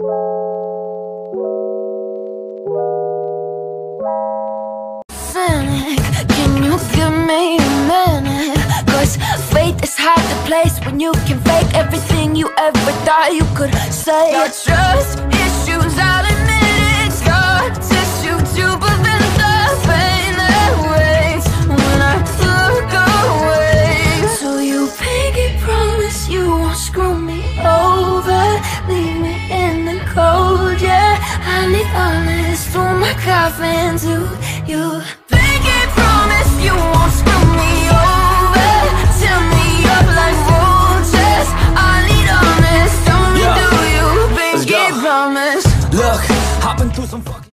Can you give me a minute? Cause faith is hard to place when you can fake everything you ever thought you could say. Your trust coughing to you promise you won't screw me over. Me up like I need you promise? Look, hopping through some fucking